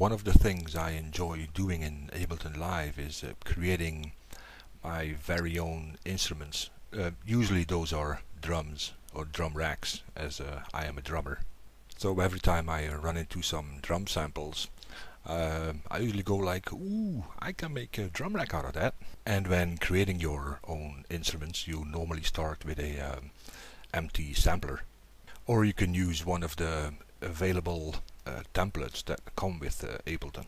one of the things I enjoy doing in Ableton Live is uh, creating my very own instruments. Uh, usually those are drums or drum racks as uh, I am a drummer. So every time I run into some drum samples uh, I usually go like, ooh, I can make a drum rack out of that. And when creating your own instruments, you normally start with a um, empty sampler. Or you can use one of the available uh, templates that come with uh, Ableton.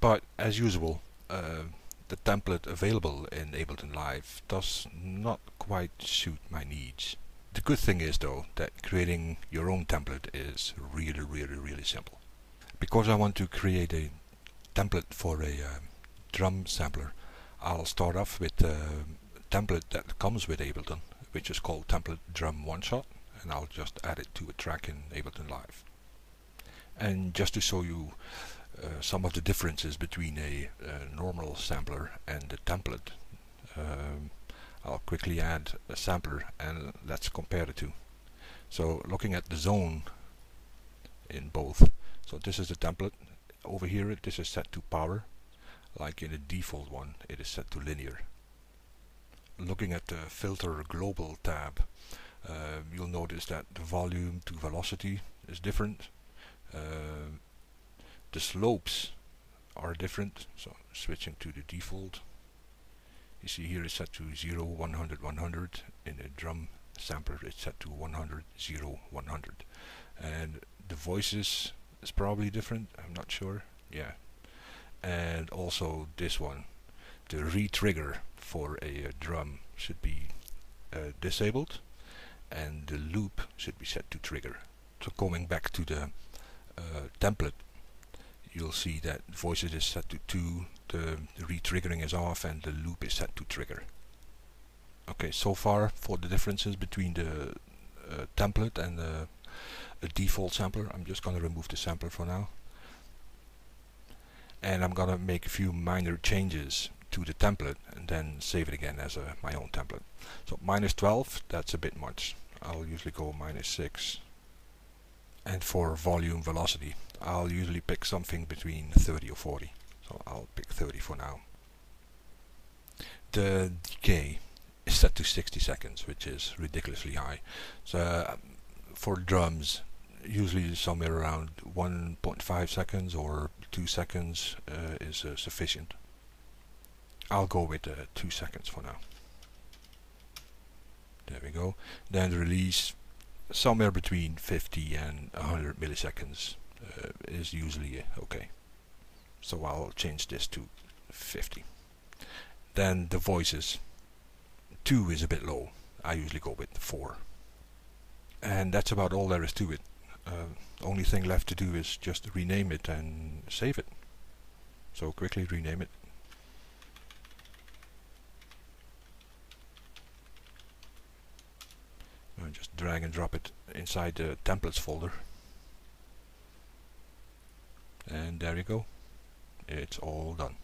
But as usual, uh, the template available in Ableton Live does not quite suit my needs. The good thing is though that creating your own template is really really really simple. Because I want to create a template for a uh, drum sampler, I'll start off with the template that comes with Ableton, which is called template drum one shot, and I'll just add it to a track in Ableton Live. And just to show you uh, some of the differences between a, a normal sampler and a template, um, I'll quickly add a sampler and let's compare the two. So looking at the zone in both, so this is the template. Over here this is set to power. Like in the default one it is set to linear. Looking at the filter global tab uh, you'll notice that the volume to velocity is different. Uh, the slopes are different so switching to the default. You see here it's set to 0 100 100 in a drum sampler it's set to 100 0 100 and the voices is probably different I'm not sure. Yeah. And also this one the re-trigger for a, a, drum should be uh, disabled and the loop should be set to trigger. So coming back to the uh, template you'll see that voices is set to 2 the re-triggering is off and the loop is set to trigger okay so far for the differences between the uh, template and the default sampler. I'm just going to remove the sampler for now. And I'm going to make a few minor changes to the template and then save it again as a, my own template. So minus 12, that's a bit much. I'll usually go minus 6. And for volume velocity, I'll usually pick something between 30 or 40. So I'll pick 30 for now. The decay is set to 60 seconds, which is ridiculously high. So um, for drums, usually somewhere around 1.5 seconds or 2 seconds uh, is uh, sufficient. I'll go with uh, 2 seconds for now. There we go. Then the release somewhere between 50 and 100 milliseconds uh, is usually okay. So I'll change this to 50. Then the voices. 2 is a bit low. I usually go with 4. And that's about all there is to it uh, only thing left to do is just rename it and save it. So quickly rename it. Just drag and drop it inside the templates folder. And there you go. It's all done.